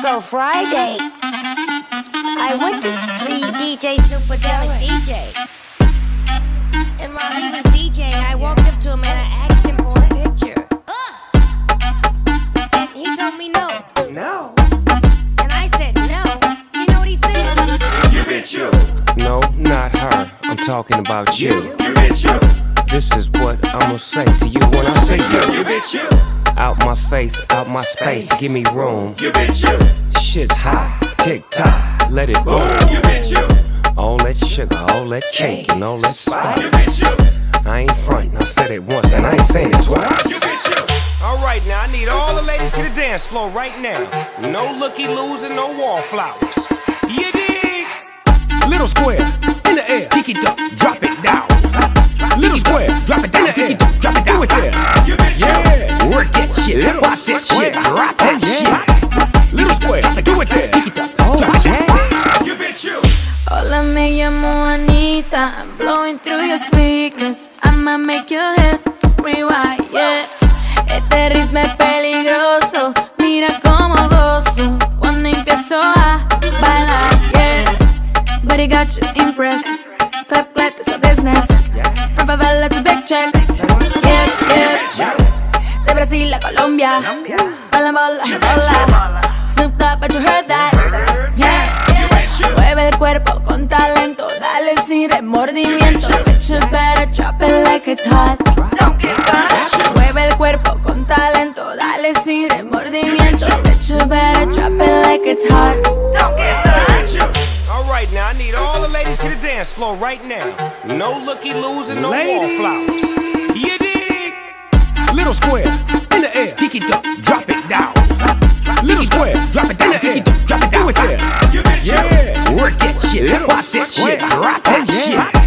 So Friday, I went to see DJ Superdelic DJ. And while he was DJing, I walked up to him and I asked him for a picture. And he told me no. No. And I said no. You know what he said? You bitch you. No, not her. I'm talking about you. You bitch you. This is what I'ma say to you when I say you. You bitch you. Out my face, out my space, give me room. You bitch you. Shit's hot, tick tock, let it boom. You bitch you. All that sugar, all that cake, and all that You spice. bitch you. I ain't frontin', I said it once and I ain't saying it You twice. bitch you. Alright, now I need all the ladies to the dance floor right now. No looky loos and no wallflowers. You dig? Little square, in the air, pick it up, drop it down. Little square, drop it down, pick that shit, drop that shit. Little square, do it there, pick it up, oh, drop it down. You bitch you. Hola, me llamo Anitta. I'm blowing through your speakers. I'ma make your head rewind, yeah. Este ritmo es peligroso. Mira cómo gozo cuando empiezo a bailar, yeah. Body got you impressed. Clap, clap, it's a business. From favela to big checks. Yeah, yeah. De Brasil a Colombia. Bola, bola, bola. Snoop Dogg, but you heard that. Yeah. You bitch you. Mueve el cuerpo con talento, dale sin remordimiento. Bitches better drop it like it's hot. Mueve el cuerpo con talento, dale sin remordimiento. Bitches better drop it like it's hot. You bitch you. Alright, now I need all the ladies to the dance floor right now. No looky loos and no wallflowers. Little square, in the air, pick it up, drop it down. Little square, drop it down, pick it up, drop it down. Do it there. You bitch you. Yeah, work that shit, pop that shit, drop that shit.